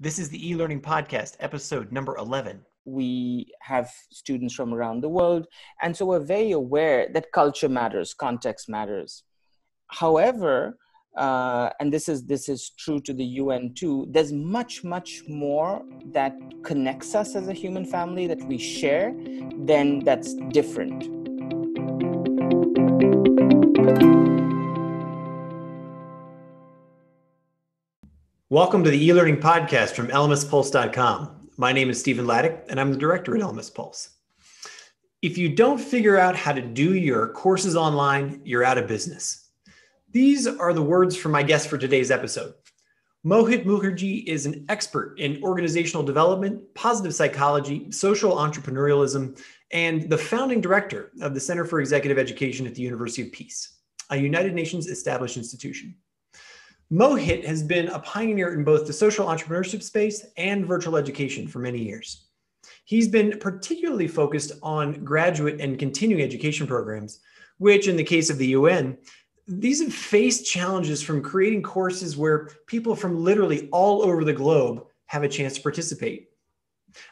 This is the e-learning podcast, episode number 11. We have students from around the world, and so we're very aware that culture matters, context matters. However, uh, and this is this is true to the UN too. There's much much more that connects us as a human family that we share than that's different. Welcome to the e-learning podcast from lmspulse.com. My name is Stephen Laddick, and I'm the director at LMS Pulse. If you don't figure out how to do your courses online, you're out of business. These are the words from my guest for today's episode. Mohit Mukherjee is an expert in organizational development, positive psychology, social entrepreneurialism, and the founding director of the Center for Executive Education at the University of Peace, a United Nations established institution. Mohit has been a pioneer in both the social entrepreneurship space and virtual education for many years. He's been particularly focused on graduate and continuing education programs, which, in the case of the UN, these have faced challenges from creating courses where people from literally all over the globe have a chance to participate.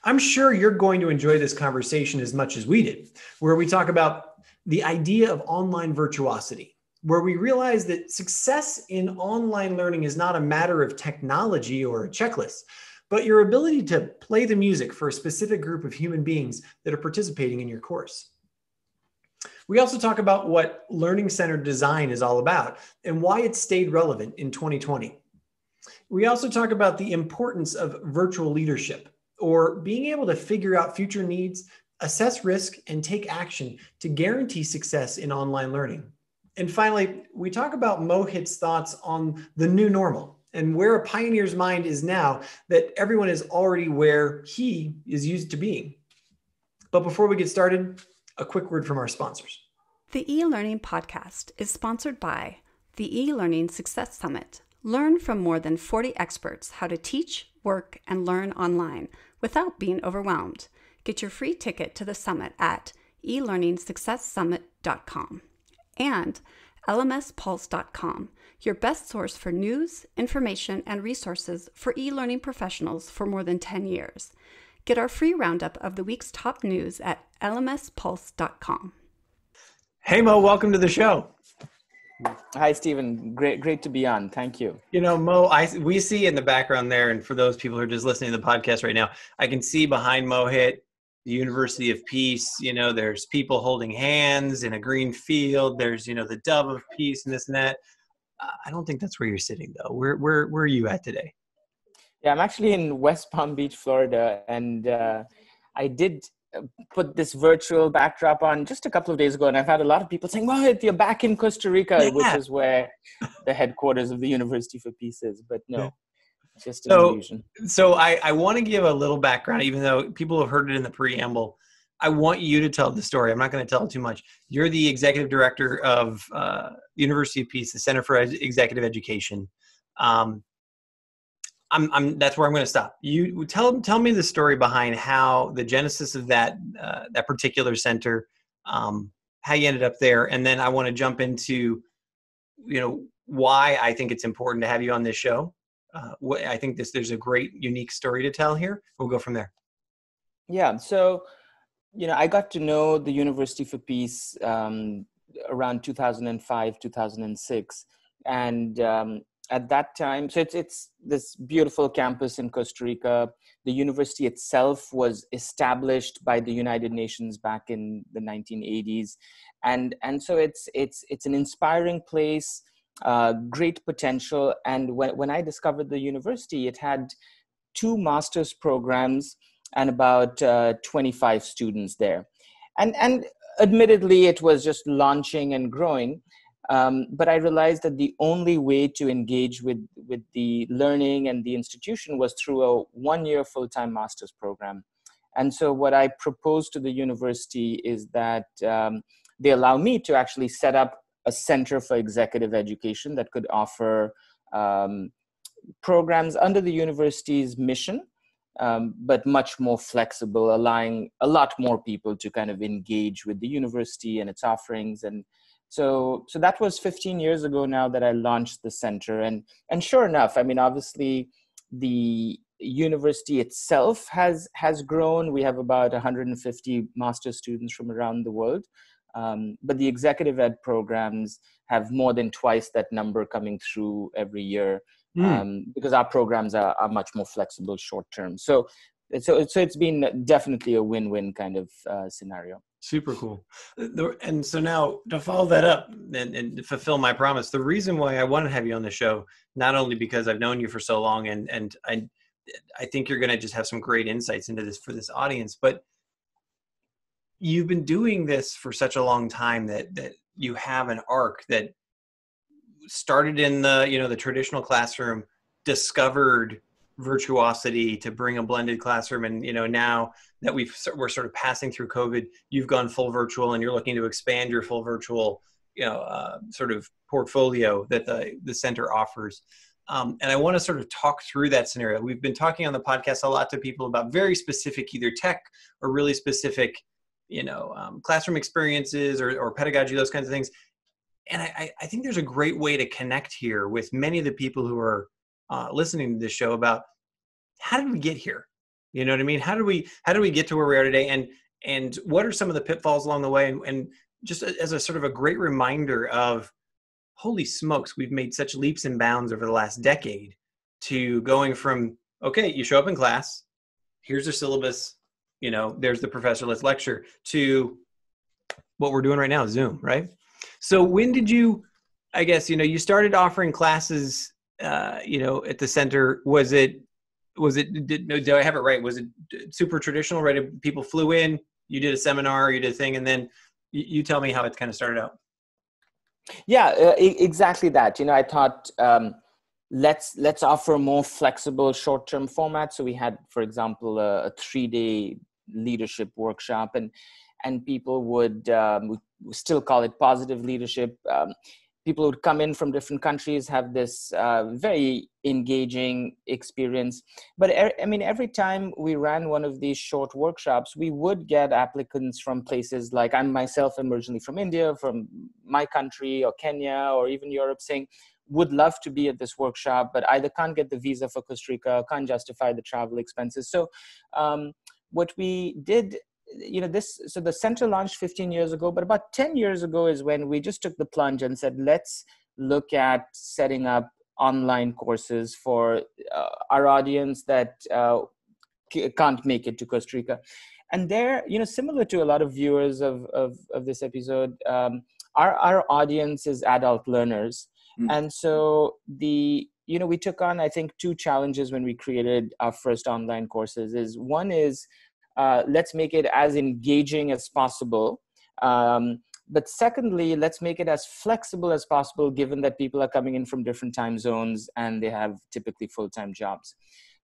I'm sure you're going to enjoy this conversation as much as we did, where we talk about the idea of online virtuosity where we realize that success in online learning is not a matter of technology or a checklist, but your ability to play the music for a specific group of human beings that are participating in your course. We also talk about what learning center design is all about and why it stayed relevant in 2020. We also talk about the importance of virtual leadership or being able to figure out future needs, assess risk, and take action to guarantee success in online learning. And finally, we talk about Mohit's thoughts on the new normal and where a pioneer's mind is now that everyone is already where he is used to being. But before we get started, a quick word from our sponsors. The e learning podcast is sponsored by the e learning success summit. Learn from more than 40 experts how to teach, work, and learn online without being overwhelmed. Get your free ticket to the summit at elearningsuccesssummit.com and lmspulse.com, your best source for news, information, and resources for e learning professionals for more than 10 years. Get our free roundup of the week's top news at lmspulse.com. Hey, Mo, welcome to the show. Hi, Stephen. Great, great to be on. Thank you. You know, Mo, I we see in the background there, and for those people who are just listening to the podcast right now, I can see behind Mohit the University of Peace, you know, there's people holding hands in a green field. There's, you know, the dove of peace and this and that. I don't think that's where you're sitting though. Where where where are you at today? Yeah, I'm actually in West Palm Beach, Florida, and uh, I did uh, put this virtual backdrop on just a couple of days ago, and I've had a lot of people saying, "Well, you're back in Costa Rica, yeah. which is where the headquarters of the University for Peace is." But no, just so, illusion. So I, I want to give a little background, even though people have heard it in the preamble. I want you to tell the story. I'm not going to tell too much. You're the executive director of uh, University of Peace, the Center for Executive Education. Um, I'm, I'm, that's where I'm going to stop. You tell tell me the story behind how the genesis of that uh, that particular center, um, how you ended up there, and then I want to jump into, you know, why I think it's important to have you on this show, uh, I think this there's a great unique story to tell here. We'll go from there. Yeah. So, you know, I got to know the University for Peace um, around 2005, 2006, and um, at that time, so it's it's this beautiful campus in Costa Rica. The university itself was established by the United Nations back in the 1980s, and and so it's it's it's an inspiring place uh, great potential. And when, when I discovered the university, it had two master's programs and about uh, 25 students there. And, and admittedly, it was just launching and growing. Um, but I realized that the only way to engage with, with the learning and the institution was through a one year full time master's program. And so, what I proposed to the university is that um, they allow me to actually set up a center for executive education that could offer um, programs under the university's mission, um, but much more flexible, allowing a lot more people to kind of engage with the university and its offerings. And so, so that was 15 years ago now that I launched the center. And and sure enough, I mean, obviously, the university itself has has grown. We have about 150 master students from around the world, um, but the executive ed programs have more than twice that number coming through every year mm. um, because our programs are, are much more flexible short term. So so so it's been definitely a win-win kind of uh, scenario super cool and so now to follow that up and, and, fulfill my promise the reason why i want to have you on the show not only because i've known you for so long and and i i think you're going to just have some great insights into this for this audience but you've been doing this for such a long time that that you have an arc that started in the you know the traditional classroom discovered virtuosity to bring a blended classroom and you know now that we've we're sort of passing through covid you've gone full virtual and you're looking to expand your full virtual you know uh, sort of portfolio that the the center offers. Um, and i want to sort of talk through that scenario. We've been talking on the podcast a lot to people about very specific either tech or really specific you know um, classroom experiences or, or pedagogy those kinds of things and I, I think there's a great way to connect here with many of the people who are uh, listening to this show about how did we get here? You know what I mean? How do we how do we get to where we are today? And and what are some of the pitfalls along the way? And, and just as a sort of a great reminder of holy smokes, we've made such leaps and bounds over the last decade to going from okay, you show up in class, here's your syllabus, you know, there's the professor, let's lecture, to what we're doing right now, Zoom, right? So when did you I guess you know you started offering classes uh, you know, at the center? Was it was it did, did I have it right? Was it super traditional? Right, people flew in, you did a seminar, you did a thing, and then you, you tell me how it kind of started out. Yeah, uh, exactly that. You know, I thought um, let's let's offer more flexible short-term formats. So we had, for example, a, a three-day leadership workshop, and and people would um, we still call it positive leadership. Um, people would come in from different countries have this uh, very engaging experience but er- i mean every time we ran one of these short workshops we would get applicants from places like i'm myself originally from india from my country or kenya or even europe saying would love to be at this workshop but either can't get the visa for costa rica can't justify the travel expenses. So um, what we did you know this so the center launched 15 years ago but about 10 years ago is when we just took the plunge and said let's look at setting up online courses for uh, our audience that uh, can't make it to costa rica. And there you know similar to a lot of viewers of of, of this episode um, our our audience is adult learners mm-hmm. and so the you know we took on i think two challenges when we created our first online courses is one is uh, let's make it as engaging as possible. Um, but secondly, let's make it as flexible as possible, given that people are coming in from different time zones and they have typically full time jobs.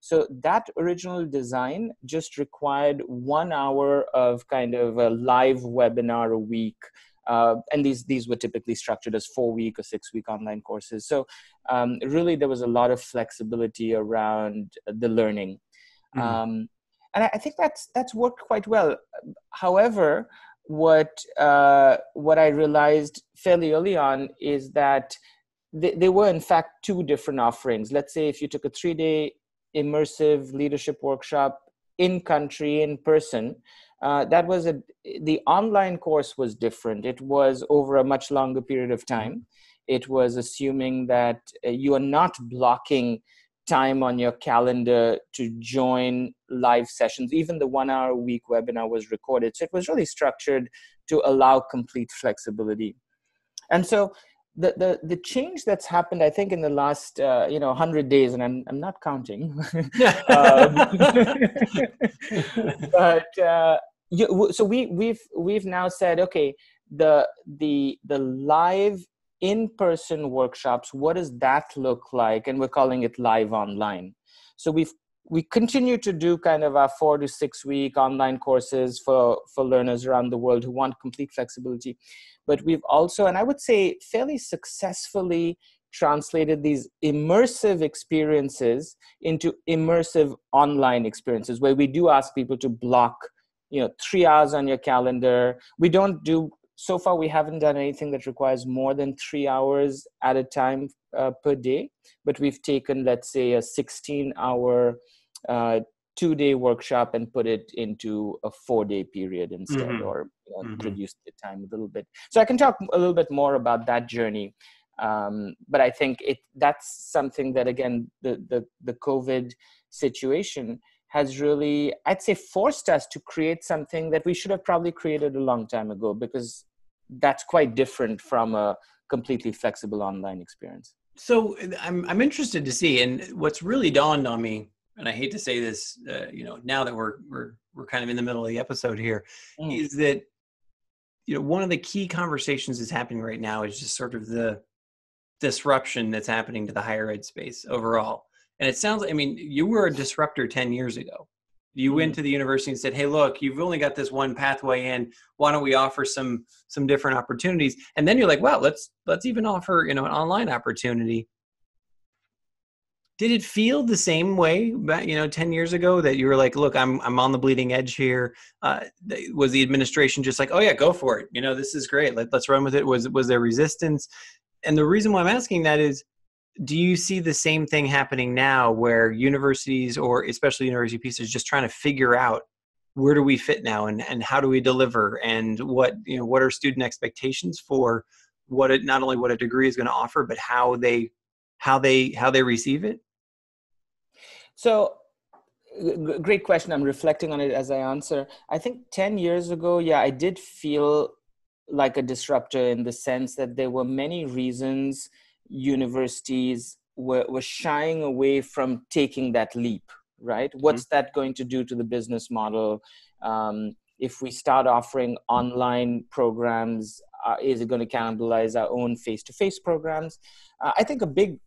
So that original design just required one hour of kind of a live webinar a week. Uh, and these these were typically structured as four week or six week online courses. So um, really, there was a lot of flexibility around the learning. Mm-hmm. Um, and I think that's that's worked quite well. However, what uh, what I realized fairly early on is that they were in fact two different offerings. Let's say if you took a three day immersive leadership workshop in country in person, uh, that was a the online course was different. It was over a much longer period of time. It was assuming that uh, you are not blocking time on your calendar to join live sessions. Even the one hour a week webinar was recorded. So it was really structured to allow complete flexibility. And so the, the, the change that's happened, I think, in the last uh, you know 100 days, and I'm, I'm not counting, um, but uh, you, so we, we've, we've now said, okay, the, the, the live in-person workshops what does that look like? And we're calling it live online. So we've we continue to do kind of our four to six week online courses for for learners around the world who want complete flexibility. But we've also and i would say fairly successfully translated these immersive experiences into immersive online experiences where we do ask people to block you know three hours on your calendar we don't do so far we haven't done anything that requires more than three hours at a time uh, per day but we've taken let's say a 16 hour uh, two day workshop and put it into a four day period instead mm-hmm. or you know, mm-hmm. reduce the time a little bit so i can talk a little bit more about that journey um, but i think it that's something that again the the, the covid situation has really i'd say forced us to create something that we should have probably created a long time ago because that's quite different from a completely flexible online experience so i'm i'm interested to see and what's really dawned on me and I hate to say this, uh, you know, now that we're we're we're kind of in the middle of the episode here, mm. is that you know one of the key conversations that's happening right now is just sort of the disruption that's happening to the higher ed space overall. And it sounds like I mean you were a disruptor ten years ago. You went to the university and said, "Hey, look, you've only got this one pathway in. Why don't we offer some some different opportunities?" And then you're like, "Well, let's let's even offer you know an online opportunity." did it feel the same way you know 10 years ago that you were like look i'm i'm on the bleeding edge here uh, was the administration just like oh yeah go for it you know this is great Let, let's run with it was was there resistance and the reason why i'm asking that is do you see the same thing happening now where universities or especially university pieces just trying to figure out where do we fit now and, and how do we deliver and what you know what are student expectations for what it not only what a degree is going to offer but how they how they how they receive it so, great question. I'm reflecting on it as I answer. I think 10 years ago, yeah, I did feel like a disruptor in the sense that there were many reasons universities were, were shying away from taking that leap, right? Mm-hmm. What's that going to do to the business model? Um, if we start offering online programs, uh, is it going to cannibalize our own face to face programs? Uh, I think a big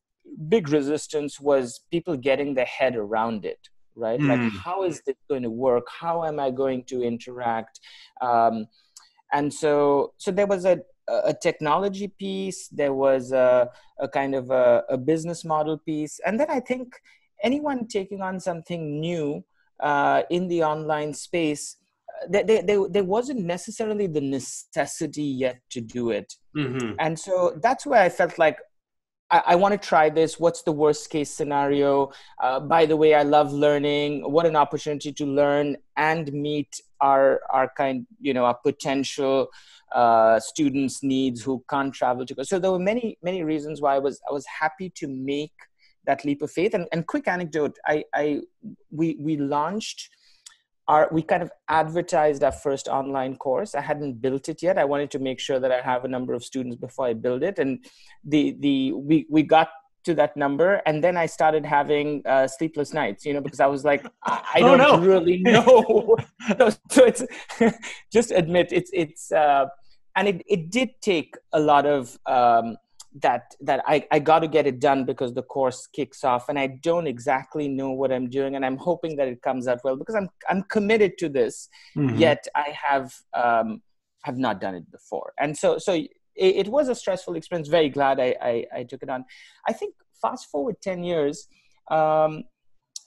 big resistance was people getting their head around it right mm. like how is this going to work how am i going to interact um, and so so there was a a technology piece there was a, a kind of a, a, business model piece and then i think anyone taking on something new uh, in the online space uh, there, there, there wasn't necessarily the necessity yet to do it mm-hmm. and so that's where i felt like I, I want to try this. What's the worst case scenario? Uh, by the way, I love learning. What an opportunity to learn and meet our our kind, you know, our potential uh, students' needs who can't travel to go. So there were many many reasons why I was I was happy to make that leap of faith. And, and quick anecdote, I, I we we launched our we kind of advertised our first online course. I hadn't built it yet. I wanted to make sure that i have a number of students before i build it. And the the we we got to that number and then i started having uh, sleepless nights you know because i was like i, I oh, don't no. really know. So it's just admit it's it's uh, and it, it did take a lot of um, that that I, I got to get it done because the course kicks off and I don't exactly know what I'm doing and I'm hoping that it comes out well because I'm I'm committed to this mm-hmm. yet I have um, have not done it before. And so so it, it was a stressful experience. Very glad I, I, I took it on. I think fast forward 10 years um,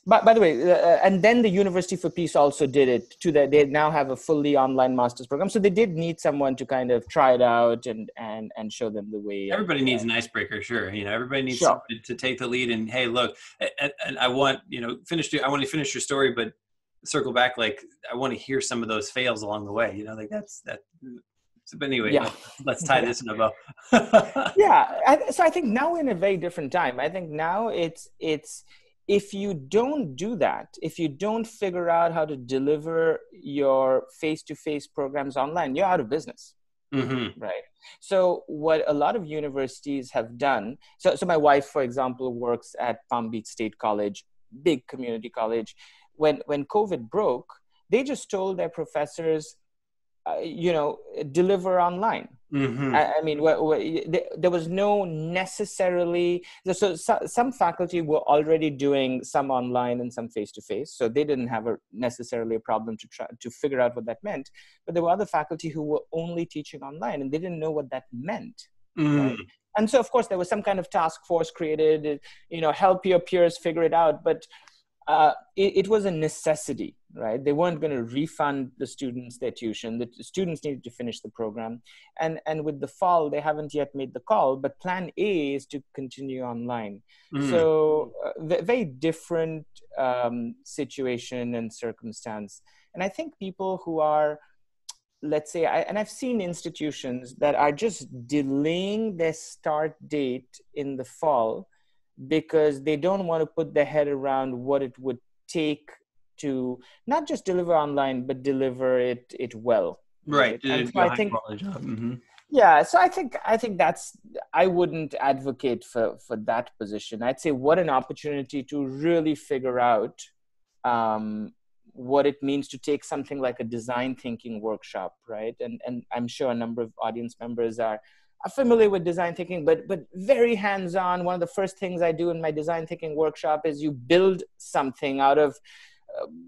by, by the way, uh, uh, and then the University for Peace also did it too. That they now have a fully online master's program, so they did need someone to kind of try it out and and and show them the way. Everybody needs an icebreaker, sure. You know, everybody needs sure. to take the lead. And hey, look, and, and I want you know finish. I want to finish your story, but circle back. Like I want to hear some of those fails along the way. You know, like that's that but anyway, yeah. let's tie this in a bow. yeah. I, so I think now we're in a very different time. I think now it's it's if you don't do that, if you don't figure out how to deliver your face to face programs online, you're out of business. Mm-hmm. Right. So, what a lot of universities have done so, so, my wife, for example, works at Palm Beach State College, big community college. When, when COVID broke, they just told their professors, uh, you know, deliver online Mm-hmm. I, I, mean, wh- there was no necessarily so, so, some faculty were already doing some online and some face to face, so they didn't have a necessarily a problem to try to figure out what that meant. But there were other faculty who were only teaching online, and they didn't know what that meant. Mm. Right? And so, of course, there was some kind of task force created. You know, help your peers figure it out. But uh, it, it, was a necessity right? They weren't going to refund the students their tuition. The students needed to finish the program. And and with the fall they haven't yet made the call but plan a is to continue online. Mm. so uh, very different um, situation and circumstance. And i think people who are let's say I, and i've seen institutions that are just delaying their start date in the fall because they don't want to put their head around what it would take to not just deliver online but deliver it it well right, right? and so i think mm-hmm. yeah so i think i think that's i wouldn't advocate for for that position i'd say what an opportunity to really figure out um, what it means to take something like a design thinking workshop right and and i'm sure a number of audience members are are familiar with design thinking but but very hands on one of the first things i do in my design thinking workshop is you build something out of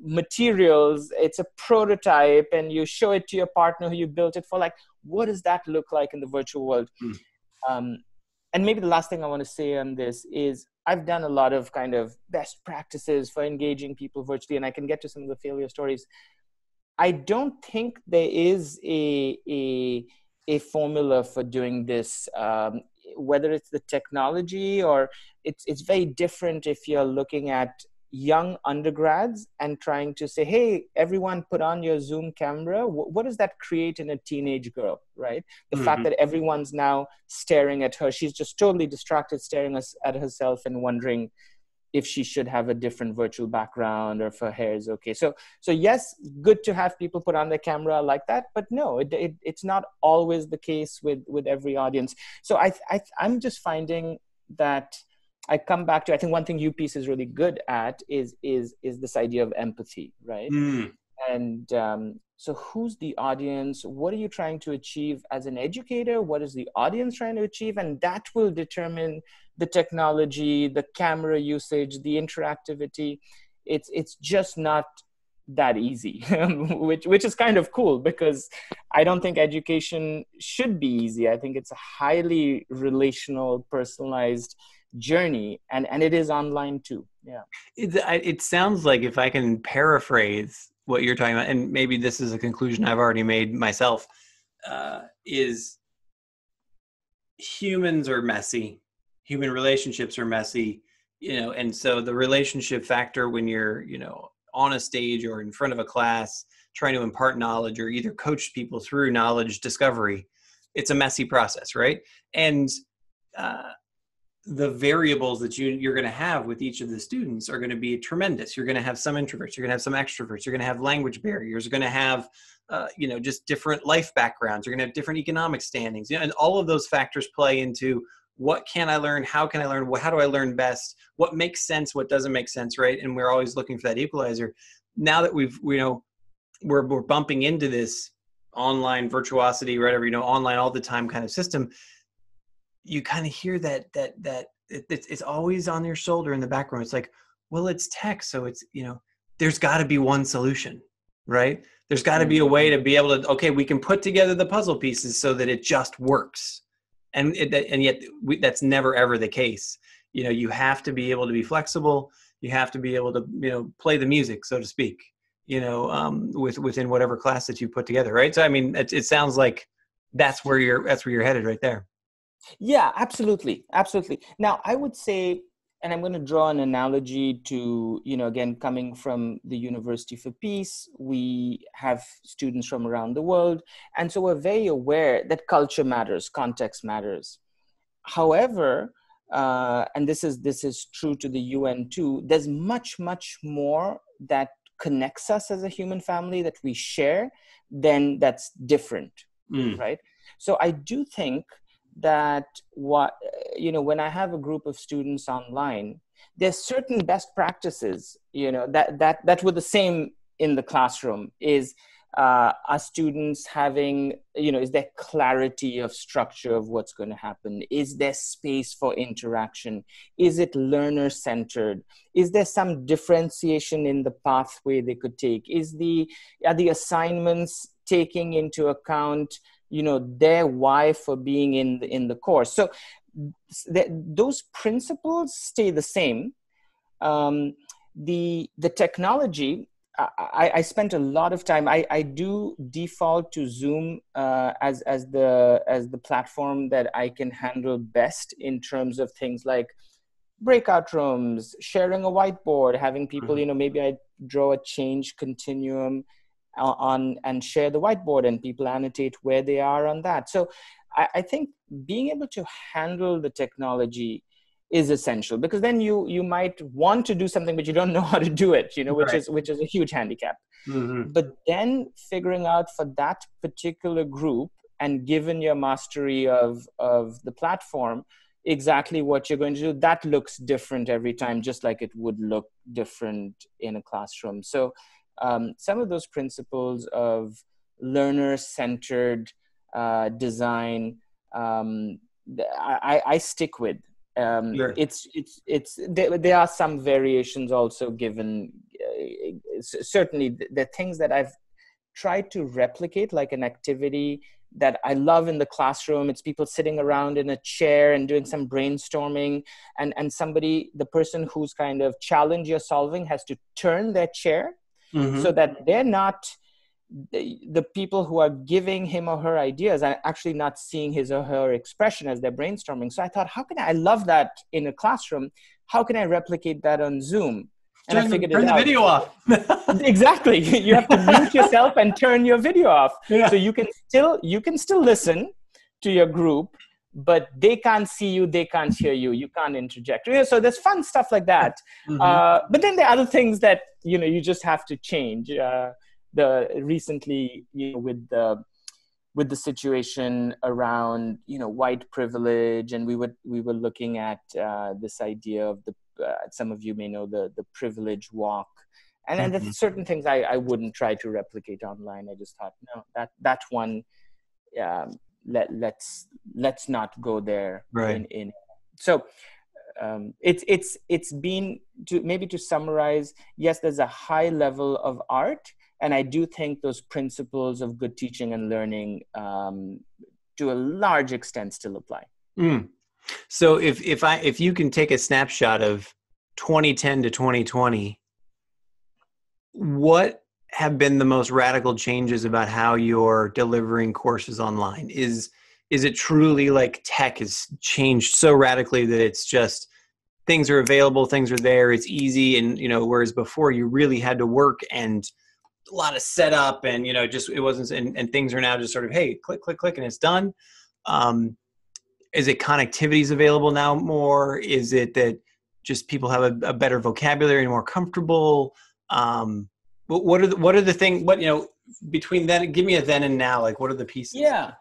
materials. It's a prototype and you show it to your partner who you built it for like what does that look like in the virtual world? Mm. um, and maybe the last thing i want to say on this is i've done a lot of kind of best practices for engaging people virtually and i can get to some of the failure stories. I don't think there is a a a formula for doing this um, whether it's the technology or it's it's very different if you're looking at young undergrads and trying to say hey everyone put on your zoom camera what does that create in a teenage girl right the mm-hmm. fact that everyone's now staring at her she's just totally distracted staring at herself and wondering if she should have a different virtual background or if her hair is okay so so yes good to have people put on their camera like that but no it, it, it's not always the case with with every audience so i, I i'm just finding that I come back to I think one thing UPeace is really good at is is is this idea of empathy, right? Mm. And um, so, who's the audience? What are you trying to achieve as an educator? What is the audience trying to achieve? And that will determine the technology, the camera usage, the interactivity. It's it's just not that easy, which which is kind of cool because I don't think education should be easy. I think it's a highly relational, personalized journey and and it is online too yeah it, it sounds like if i can paraphrase what you're talking about and maybe this is a conclusion i've already made myself uh, is humans are messy. Human relationships are messy you know and so the relationship factor when you're you know on a stage or in front of a class trying to impart knowledge or either coach people through knowledge discovery it's a messy process right? And uh, the variables that you you're going to have with each of the students are going to be tremendous. You're going to have some introverts you're going to have some extroverts you're going to have language barriers you're going to have uh, you know just different life backgrounds you're going to have different economic standings you know, and all of those factors play into what can i learn how can i learn how do i learn best what makes sense what doesn't make sense right? And we're always looking for that equalizer. Now that we've you know we're, we're bumping into this online virtuosity whatever you know online all the time kind of system you kind of hear that that that it, it's, it's always on your shoulder in the background. It's like well it's tech so it's you know there's got to be one solution right? There's got to be a way to be able to okay we can put together the puzzle pieces so that it just works. And it, and yet we, that's never ever the case. You know you have to be able to be flexible. You have to be able to you know play the music so to speak you know um, with within whatever class that you put together right? So i mean it, it sounds like that's where you're that's where you're headed right there yeah, absolutely. Absolutely. Now, I would say, and I'm going to draw an analogy to, you know, again, coming from the University for Peace, we have students from around the world. And so we're very aware that culture matters, context matters. However, uh, and this is this is true to the UN too. There's much much more that connects us as a human family that we share than that's different, mm. right? So I do think that what you know when i have a group of students online there's certain best practices you know that that that were the same in the classroom is uh, are students having you know is there clarity of structure of what's going to happen? Is there space for interaction? Is it learner centered is there some differentiation in the pathway they could take? Is the are the assignments taking into account you know their why for being in the, in the course so th- those principles stay the same um, the the technology I, I, spent a lot of time. I, I do default to Zoom uh, as as the as the platform that I can handle best in terms of things like breakout rooms, sharing a whiteboard, having people. Mm-hmm. You know, maybe I draw a change continuum on and share the whiteboard, and people annotate where they are on that. So, I, I think being able to handle the technology is essential because then you you might want to do something but you don't know how to do it you know which right. is which is a huge handicap mm-hmm. but then figuring out for that particular group and given your mastery of of the platform exactly what you're going to do that looks different every time just like it would look different in a classroom so um, some of those principles of learner centered uh, design um, I, I, stick with um, sure. it's it's it's there, there, are some variations also given uh, certainly the, the things that i've tried to replicate like an activity that I love in the classroom. It's people sitting around in a chair and doing some brainstorming, and and somebody, the person who's kind of challenge you're solving, has to turn their chair mm-hmm. so that they're not the, the people who are giving him or her ideas are actually not seeing his or her expression as they're brainstorming. So I thought, how can I, I love that in a classroom. How can I replicate that on Zoom? And turn, I figured turn the video off. exactly. You have to mute yourself and turn your video off. Yeah. So you can still you can still listen to your group, but they can't see you, they can't hear you, you can't interject. So there's fun stuff like that. Mm-hmm. Uh, but then there are other things that you know you just have to change. Uh, the recently you know, with the with the situation around you know white privilege and we were we were looking at uh, this idea of the uh, some of you may know the the privilege walk and then mm-hmm. there's certain things I, I wouldn't try to replicate online i just thought no that that one um, let let's let's not go there right in, in so um, it's it's it's been to maybe to summarize yes there's a high level of art and i do think those principles of good teaching and learning um, to a large extent still apply mm. so if if i if you can take a snapshot of 2010 to 2020 what have been the most radical changes about how you're delivering courses online? Is is it truly like tech has changed so radically that it's just things are available things are there it's easy and you know whereas before you really had to work and a lot of setup and you know just it wasn't and, and things are now just sort of hey click click click and it's done. Um, is it connectivities available now more? Is it that just people have a, a better vocabulary and more comfortable? Um, what, what are the what are the thing? what you know between then give me a then and now like what are the pieces? Yeah.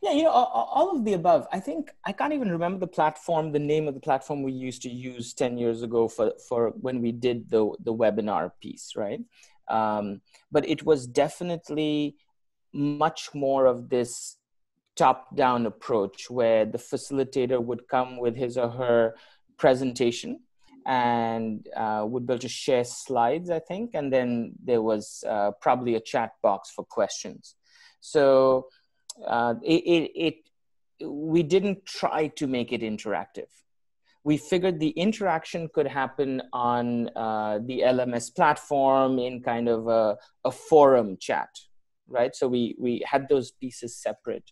Yeah you know all, of the above. I think i can't even remember the platform the name of the platform we used to use 10 years ago for for when we did the the webinar piece right? Um, but it was definitely much more of this top down approach where the facilitator would come with his or her presentation and uh, would be able to share slides, I think, and then there was uh, probably a chat box for questions. So uh, it, it, it, we didn't try to make it interactive we figured the interaction could happen on uh, the LMS platform in kind of a, a, forum chat, right? So we we had those pieces separate,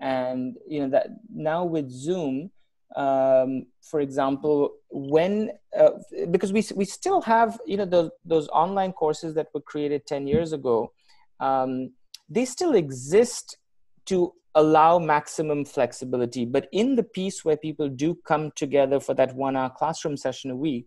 and you know that now with Zoom, um, for example, when uh, because we we still have you know those those online courses that were created ten years ago, um, they still exist to allow maximum flexibility. But in the piece where people do come together for that one hour classroom session a week,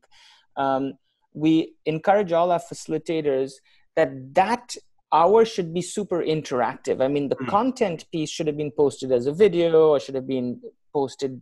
um, we encourage all our facilitators that that hour should be super interactive. I mean, the mm. content piece should have been posted as a video or should have been posted.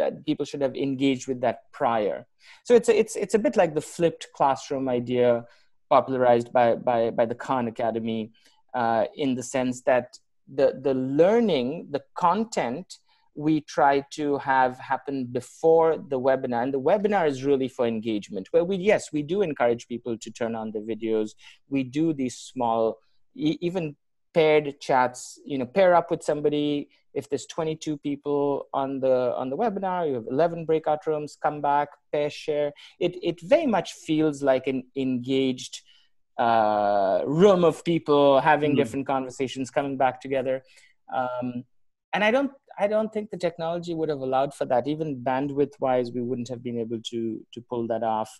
Uh, people should have engaged with that prior. So it's a, it's it's a bit like the flipped classroom idea popularized by by by the Khan Academy, uh, in the sense that the the learning the content we try to have happen before the webinar and the webinar is really for engagement where we yes we do encourage people to turn on the videos we do these small even paired chats you know pair up with somebody if there's 22 people on the on the webinar you have 11 breakout rooms come back pair share it it very much feels like an engaged uh, room of people having Mm. different conversations, coming back together. Um, and I don't, I don't think the technology would have allowed for that. Even bandwidth wise, we wouldn't have been able to to pull that off.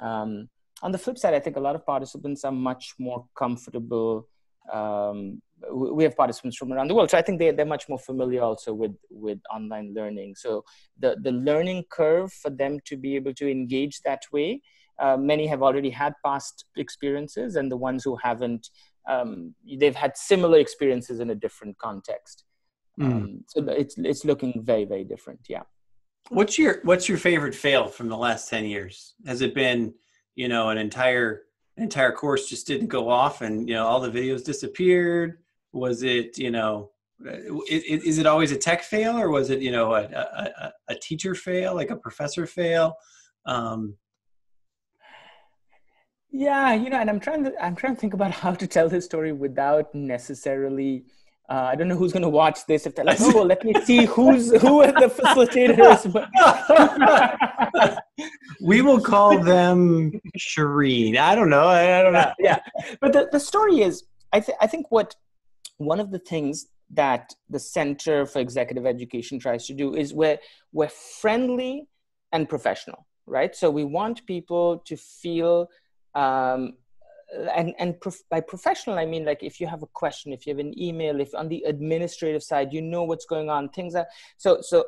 Um, on the flip side, I think a lot of participants are much more comfortable. Um, we have participants from around the world, so I think they they're much more familiar also with with online learning. So the the learning curve for them to be able to engage that way, uh, many have already had past experiences, and the ones who haven't, um, they've had similar experiences in a different context. Mm. Um, so it's it's looking very very different. Yeah. What's your What's your favorite fail from the last ten years? Has it been, you know, an entire entire course just didn't go off, and you know all the videos disappeared? Was it, you know, is, is it always a tech fail, or was it, you know, a a, a- a teacher fail, like a professor fail? Um, Yeah, you know, and I'm trying to I'm trying to think about how to tell this story without necessarily. Uh, I don't know who's going to watch this. If they're like, oh, let me see who's who are the facilitators. We will call them Shireen. I don't know. I, I don't know. yeah, yeah. But the, the story is, I, th- I think what one of the things that the Center for Executive Education tries to do is we're, we're friendly and professional, right? So we want people to feel, um, and, and prof- by professional, I mean like if you have a question, if you have an email, if on the administrative side, you know what's going on, things are, so, so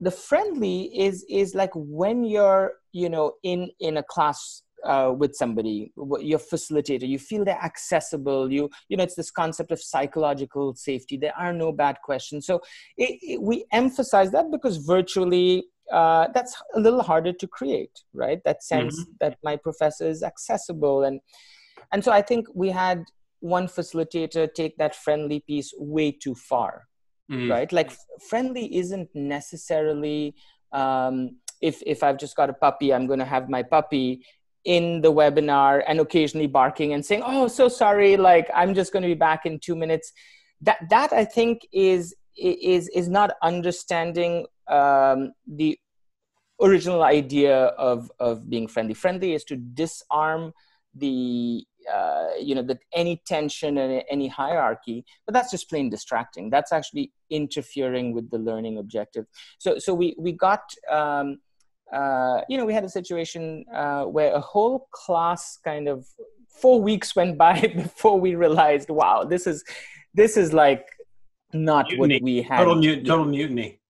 the friendly is is like when you're you know in in a class uh, with somebody your facilitator you feel they're accessible you you know it's this concept of psychological safety there are no bad questions. So it, it, we emphasize that because virtually uh, that's a little harder to create right? That sense that my professor is accessible and and so i think we had one facilitator take that friendly piece way too far mm, right? Like friendly isn't necessarily um, if if i've just got a puppy i'm going to have my puppy in the webinar and occasionally barking and saying oh so sorry like i'm just going to be back in two minutes. That that i think is is is not understanding um, the original idea of of being friendly. Friendly is to disarm the uh, you know that any tension and any hierarchy but that's just plain distracting. That's actually interfering with the learning objective. So so we we got um, uh, you know we had a situation uh, where a whole class kind of four weeks went by before we realized wow this is this is like not Mutiny. what we had total mut- total mutiny.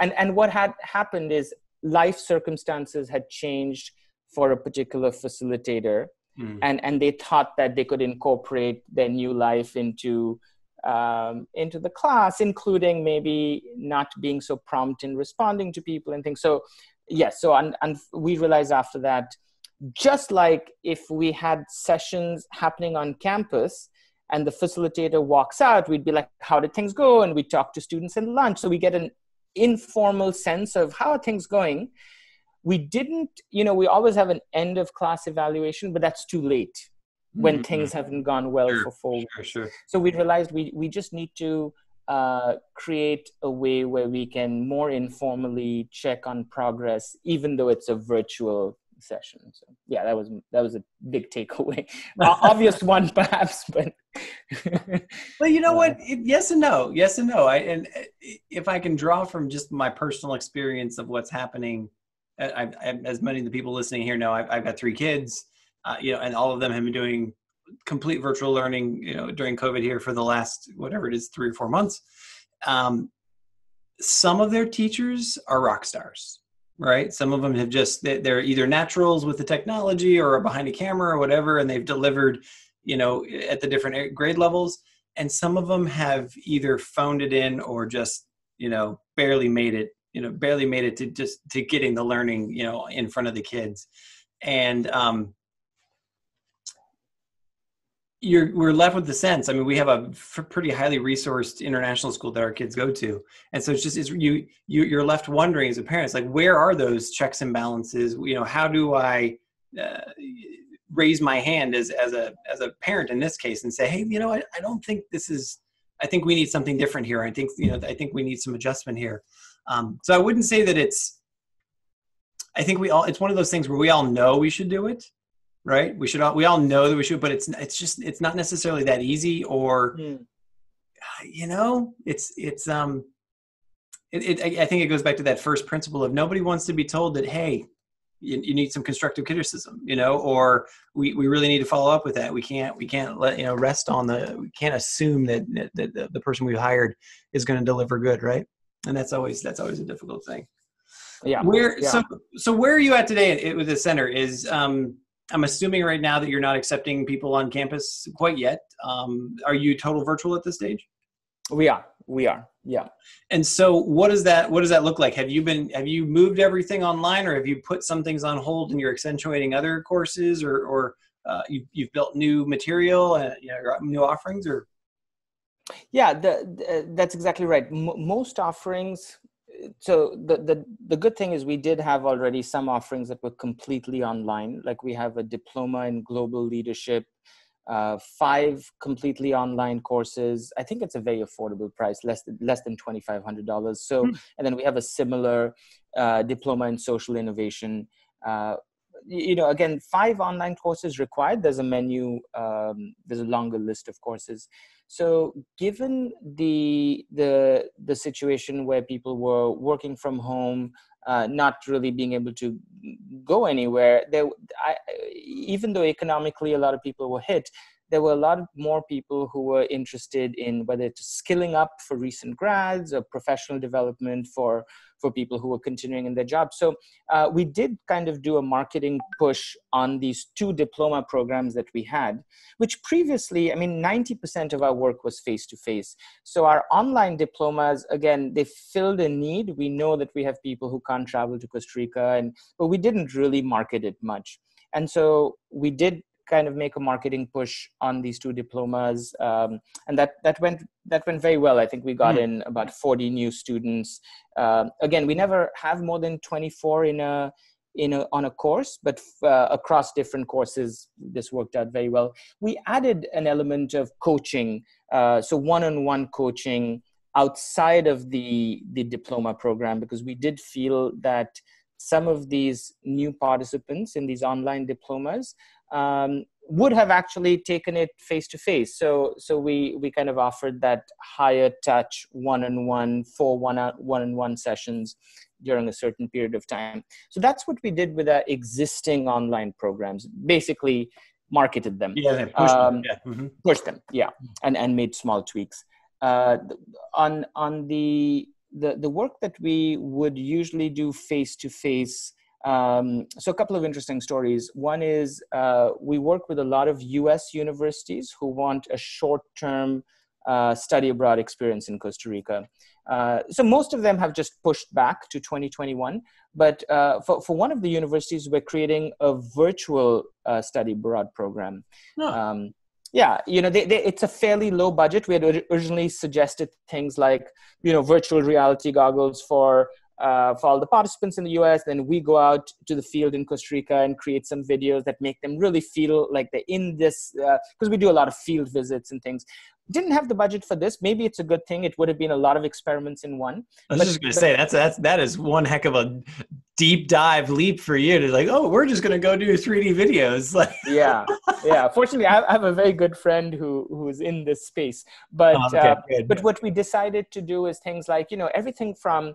and and what had happened is life circumstances had changed for a particular facilitator Mm. and and they thought that they could incorporate their new life into um, into the class including maybe not being so prompt in responding to people and things. So yes so and, and we realized after that just like if we had sessions happening on campus and the facilitator walks out we'd be like how did things go? And we talk to students in lunch. So we get an informal sense of how are things going we didn't you know we always have an end of class evaluation but that's too late when Mhm. things haven't gone well Sure, for four weeks Sure, sure. so we realized we, we just need to uh, create a way where we can more informally check on progress even though it's a virtual session so yeah that was that was a big takeaway obvious one perhaps but Well, you know what? It, yes and no. Yes and no. I and uh, if I can draw from just my personal experience of what's happening, I, I, as many of the people listening here know, I've, I've got three kids, uh, you know, and all of them have been doing complete virtual learning, you know, during COVID here for the last whatever it is, three or four months. Um, some of their teachers are rock stars, right? Some of them have just they- they're either naturals with the technology or behind a camera or whatever, and they've delivered you know at the different grade levels and some of them have either phoned it in or just you know barely made it you know barely made it to just to getting the learning you know in front of the kids. And um you're we're left with the sense i mean we have a f- pretty highly resourced international school that our kids go to. And so it's just it's you, you you're left wondering as a parent like where are those checks and balances? You know how do i uh, raise my hand as as a as a parent in this case and say hey you know I, I don't think this is i think we need something different here. I think you know i think we need some adjustment here um, so i wouldn't say that it's i think we all it's one of those things where we all know we should do it right? We should all we all know that we should, but it's it's just it's not necessarily that easy. Or mm. you know, it's it's um, it, it I think it goes back to that first principle of nobody wants to be told that hey, you, you, need some constructive criticism you know or we, we really need to follow up with that we can't we can't let you know rest on the we can't assume that, that, that the person we hired is going to deliver good right and that's always that's always a difficult thing. Yeah. Where yeah. so so where are you at today it with the center? Is um i'm assuming right now that you're not accepting people on campus quite yet. Um are you total virtual at this stage? We are. We are. Yeah. And so what does that what does that look like? Have you been have you moved everything online or have you put some things on hold and you're accentuating other courses or or uh, you, you've built new material and you know new offerings or yeah the, the that's exactly right M- most offerings so the, the the good thing is we did have already some offerings that were completely online like we have a diploma in global leadership uh, five completely online courses. I think it's a very affordable price, less than less than twenty five hundred dollars. So, mm. and then we have a similar uh, diploma in social innovation. Uh, you know, again, five online courses required. There's a menu. Um, there's a longer list of courses. So, given the the the situation where people were working from home, uh, not really being able to go anywhere there I, even though economically a lot of people were hit there were a lot more people who were interested in whether it's skilling up for recent grads or professional development for for people who were continuing in their jobs. So uh, we did kind of do a marketing push on these two diploma programs that we had, which previously, I mean, 90% of our work was face to face. So our online diplomas, again, they filled a need. We know that we have people who can't travel to Costa Rica, and but we didn't really market it much. And so we did kind of make a marketing push on these two diplomas. Um, and that that went that went very well. I think we got mm. in about 40 new students. Uh, again we never have more than 24 in a in a, on a course but uh, across different courses this worked out very well. We added an element of coaching uh, so one-on-one coaching outside of the the diploma program because we did feel that some of these new participants in these online diplomas um, would have actually taken it face to face. So so we we kind of offered that higher touch one on one for one one on one sessions during a certain period of time. So that's what we did with our existing online programs. Basically marketed them. Yeah, pushed um, them. Yeah. Mm-hmm. Pushed them. Yeah, and and made small tweaks. Uh, on on the the the work that we would usually do face to face um, so, a couple of interesting stories. One is uh, we work with a lot of US universities who want a short term uh, study abroad experience in Costa Rica. Uh, so, most of them have just pushed back to 2021. But uh, for, for one of the universities, we're creating a virtual uh, study abroad program. Um, yeah, you know, they, they, it's a fairly low budget. We had originally suggested things like, you know, virtual reality goggles for uh, for all the participants in the US. Then we go out to the field in Costa Rica and create some videos that make them really feel like they're in this, because uh, we do a lot of field visits and things. Didn't have the budget for this. Maybe it's a good thing. It would have been a lot of experiments in one. I was but, just going to say that's that's that is one heck of a deep dive leap for you to like. Oh, we're just going to go do 3D videos. Like yeah, yeah. Fortunately, I have a very good friend who who's in this space. But oh, okay, uh, but what we decided to do is things like you know everything from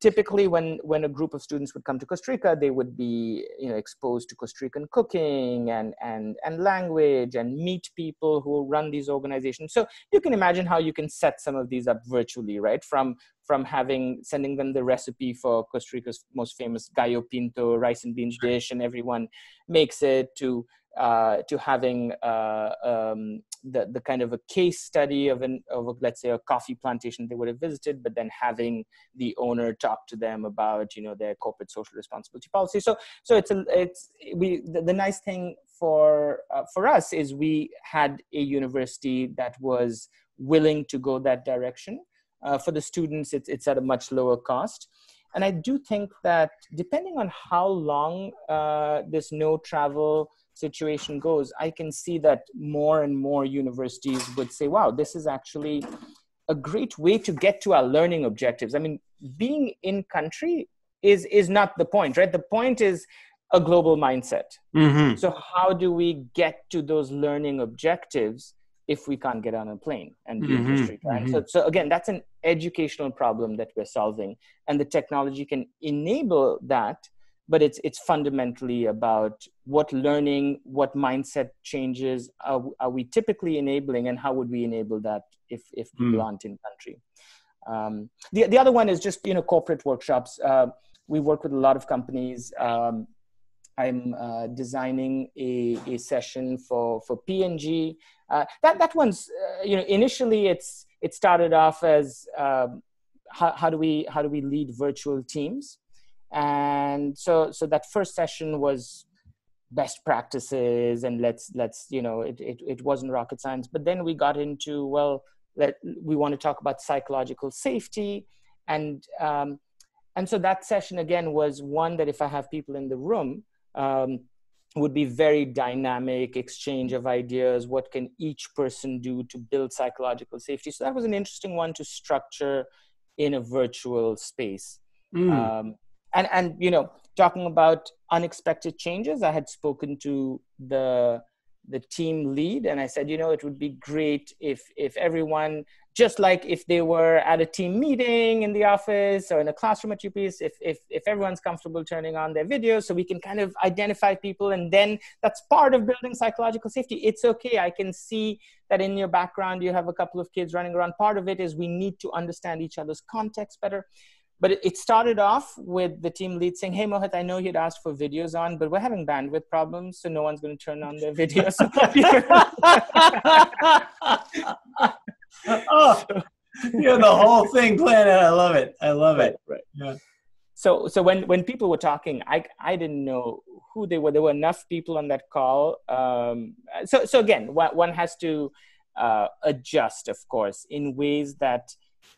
typically when when a group of students would come to costa rica they would be you know exposed to costa rican cooking and and and language and meet people who run these organizations. So you can imagine how you can set some of these up virtually right? From from having sending them the recipe for costa rica's most famous gallo pinto rice and beans dish and everyone makes it to uh, to having uh, um, the, the kind of a case study of an of a, let's say a coffee plantation they would have visited but then having the owner talk to them about you know their corporate social responsibility policy. So so it's a it's we the, the nice thing for uh, for us is we had a university that was willing to go that direction. Uh, for the students it's it's at a much lower cost. And i do think that depending on how long uh, this no travel situation goes, I can see that more and more universities would say, wow, this is actually a great way to get to our learning objectives. I mean, being in country is is not the point, right? The point is a global mindset. Mm-hmm. So how do we get to those learning objectives if we can't get on a plane and be Mhm, in the street, right? mhm. So, so again, that's an educational problem that we're solving, and the technology can enable that. But it's it's fundamentally about what learning, what mindset changes are, are we typically enabling, and how would we enable that if if people Mm. aren't in country. Um, the the other one is just you know corporate workshops. Uh, we work with a lot of companies. Um, I'm uh, designing a, a session for for P&G. Uh, that that one's uh, you know initially it's it started off as um, how, how do we how do we lead virtual teams, and so so that first session was best practices and let's let's you know it, it, it wasn't rocket science. But then we got into well let we want to talk about psychological safety. And um, and so that session again was one that if i have people in the room um, would be very dynamic exchange of ideas what can each person do to build psychological safety. So that was an interesting one to structure in a virtual space. Mm. um, and and you know talking about unexpected changes i had spoken to the the team lead and i said you know it would be great if if everyone just like if they were at a team meeting in the office or in a classroom at UPeace, if, if, if everyone's comfortable turning on their videos so we can kind of identify people and then that's part of building psychological safety. It's okay. I can see that in your background you have a couple of kids running around. Part of it is we need to understand each other's context better. But it, it started off with the team lead saying, Hey Mohit, I know you'd asked for videos on, but we're having bandwidth problems, so no one's going to turn on their videos. oh, you have the whole thing planned out. I love it. I love it. right. Yeah. So, so when, when people were talking, I, I didn't know who they were. There were enough people on that call. Um, so, so again, one, one has to uh, adjust, of course, in ways that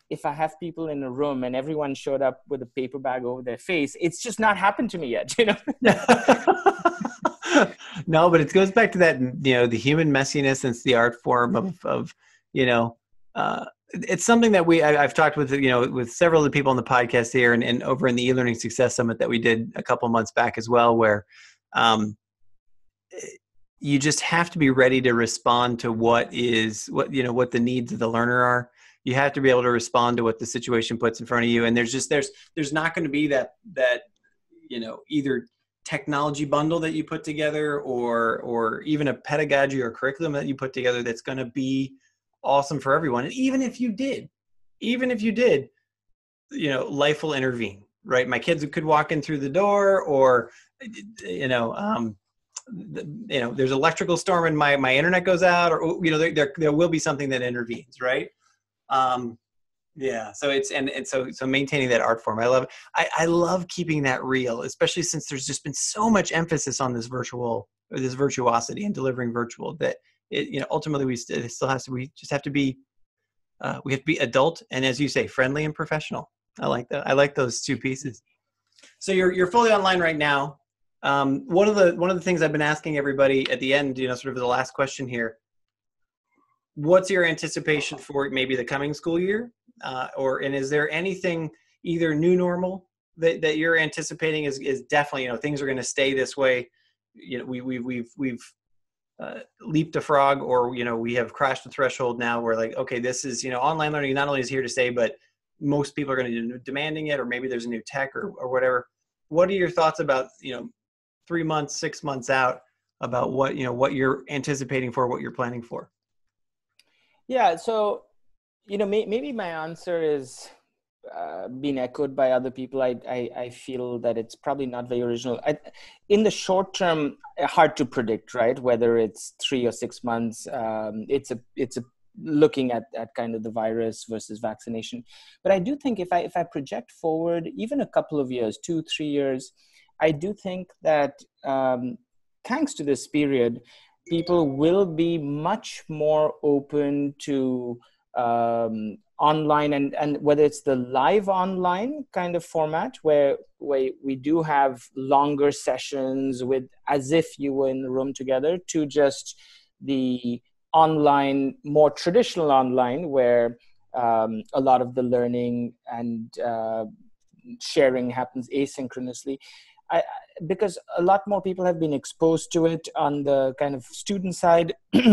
if I have people in a room and everyone showed up with a paper bag over their face, it's just not happened to me yet. You know. no, but it goes back to that, you know, the human messiness and it's the art form of, of you know, uh, it's something that we I, have talked with you know with several of the people on the podcast here and, and over in the e-learning success summit that we did a couple months back as well where um, you just have to be ready to respond to what is what you know what the needs of the learner are you have to be able to respond to what the situation puts in front of you. And there's just there's there's not going to be that that you know either technology bundle that you put together or or even a pedagogy or curriculum that you put together that's going to be awesome for everyone. And even if you did even if you did you know life will intervene right? My kids could walk in through the door or you know um you know there's electrical storm and my my internet goes out or you know there there, there will be something that intervenes right um yeah so it's and, and so so maintaining that art form i love I, I love keeping that real especially since there's just been so much emphasis on this virtual or this virtuosity and delivering virtual that it you know ultimately we st- still has to we just have to be uh, we have to be adult and as you say friendly and professional. I like that i like those two pieces. So you're you're fully online right now. Um, one of the one of the things i've been asking everybody at the end you know sort of the last question here what's your anticipation for maybe the coming school year? Uh, or and is there anything either new normal that, that you're anticipating is, is definitely you know things are going to stay this way? You know we, we we've we've uh, leaped a frog or you know we have crashed the threshold now where like okay this is you know online learning not only is here to stay but most people are going to be demanding it or maybe there's a new tech or, or whatever. What are your thoughts about you know three months six months out about what you know what you're anticipating for what you're planning for yeah so you know may, maybe my answer is uh, been echoed by other people. I, I, I feel that it's probably not very original. I, in the short term hard to predict right? Whether it's three or six months um, it's a it's a looking at, at kind of the virus versus vaccination. But i do think if i if i project forward even a couple of years two three years i do think that um, thanks to this period people will be much more open to um, online and, and whether it's the live online kind of format where, where we do have longer sessions with as if you were in the room together to just the online more traditional online where um, a lot of the learning and uh, sharing happens asynchronously. I, because a lot more people have been exposed to it on the kind of student side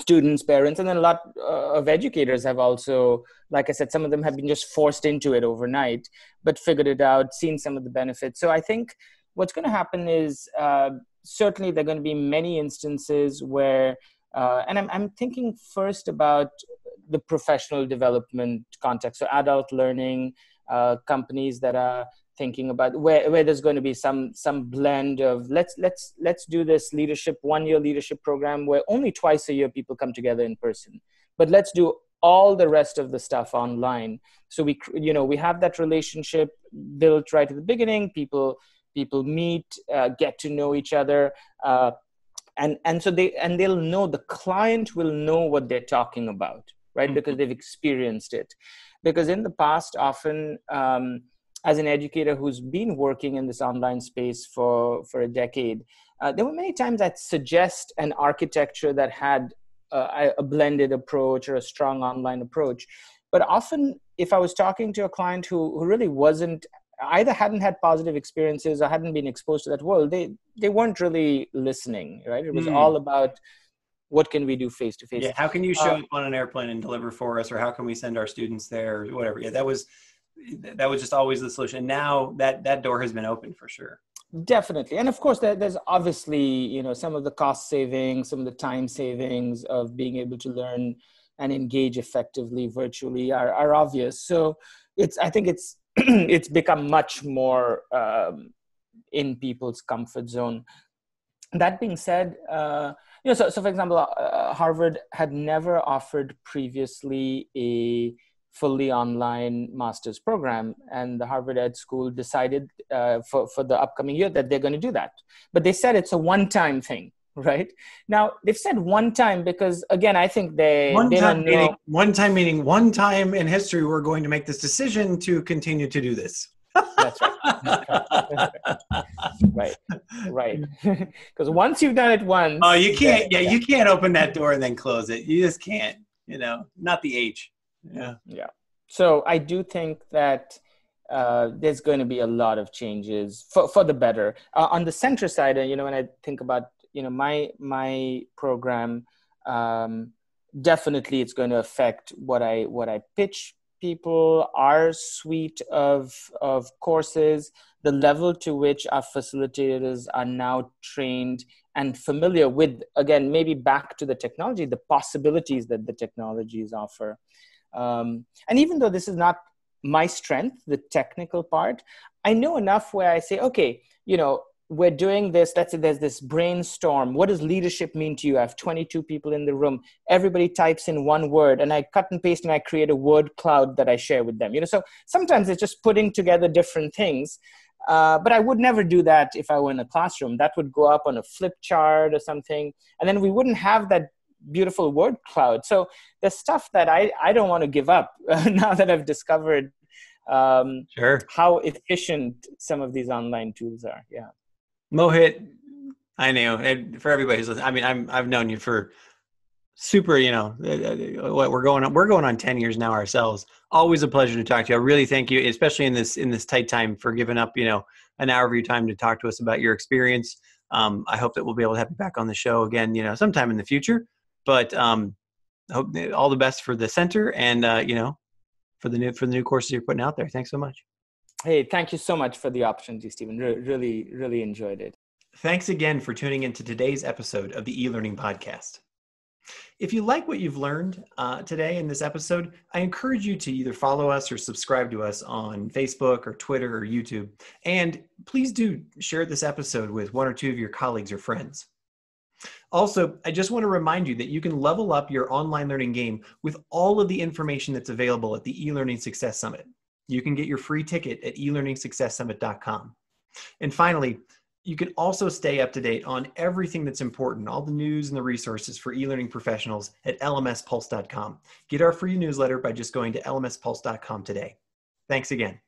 students parents and then a lot uh, of educators have also like i said some of them have been just forced into it overnight but figured it out seen some of the benefits. So i think what's going to happen is uh, certainly there are going to be many instances where uh, and I'm, I'm thinking first about the professional development context. So adult learning uh, companies that are thinking about where, where there's going to be some some blend of let's let's let's do this leadership one year leadership program where only twice a year people come together in person. But let's do all the rest of the stuff online. So we you know we have that relationship built right at the beginning. People people meet uh, get to know each other uh, and and so they and they'll know the client will know what they're talking about right? Mm-hmm. because they've experienced it. Because in the past often um, as an educator who's been working in this online space for for a decade uh, there were many times i'd suggest an architecture that had uh, a blended approach or a strong online approach. But often if i was talking to a client who, who really wasn't either hadn't had positive experiences or hadn't been exposed to that world they they weren't really listening right? It was mm. all about what can we do face to face. Yeah how can you show uh, up on an airplane and deliver for us or how can we send our students there or whatever? Yeah that was that was just always the solution. Now that that door has been open for sure. Definitely, and of course, there, there's obviously you know some of the cost savings, some of the time savings of being able to learn and engage effectively virtually are, are obvious. So it's I think it's it's become much more um, in people's comfort zone. That being said, uh, you know, so, so for example, uh, Harvard had never offered previously a fully online master's program and the harvard ed school decided uh, for, for the upcoming year that they're going to do that. But they said it's a one-time thing right? Now they've said one time because again i think they one they time meaning one time meaning one time in history we're going to make this decision to continue to do this. That's right. Right. Right. Because once you've done it once oh you can't yeah, yeah. you can't open that door and then close it. You just can't you know not the h yeah. Yeah. So i do think that uh, there's going to be a lot of changes for, for the better. Uh, on the center side you know when i think about you know my my program um, definitely it's going to affect what i what i pitch people our suite of of courses the level to which our facilitators are now trained and familiar with again maybe back to the technology the possibilities that the technologies offer um, and even though this is not my strength, the technical part, I know enough where I say, okay, you know, we're doing this. Let's say there's this brainstorm. What does leadership mean to you? I have 22 people in the room. Everybody types in one word, and I cut and paste and I create a word cloud that I share with them. You know, so sometimes it's just putting together different things. Uh, but I would never do that if I were in a classroom. That would go up on a flip chart or something, and then we wouldn't have that beautiful word cloud. So the stuff that I, I don't want to give up now that I've discovered um, sure. how efficient some of these online tools are. Yeah. Mohit, I know, and for everybody who's listening, I mean, I'm, I've known you for super, you know, uh, uh, what we're going on, we're going on 10 years now ourselves. Always a pleasure to talk to you. I really thank you, especially in this, in this tight time for giving up, you know, an hour of your time to talk to us about your experience. Um, I hope that we'll be able to have you back on the show again, you know, sometime in the future. But um, hope all the best for the center and uh, you know for the new for the new courses you're putting out there. Thanks so much. Hey, thank you so much for the opportunity, Stephen. Re- really, really enjoyed it. Thanks again for tuning in to today's episode of the e-learning podcast. If you like what you've learned uh, today in this episode, I encourage you to either follow us or subscribe to us on Facebook or Twitter or YouTube. And please do share this episode with one or two of your colleagues or friends. Also, I just want to remind you that you can level up your online learning game with all of the information that's available at the eLearning Success Summit. You can get your free ticket at elearningsuccesssummit.com. And finally, you can also stay up to date on everything that's important, all the news and the resources for e-learning professionals at lmspulse.com. Get our free newsletter by just going to lmspulse.com today. Thanks again.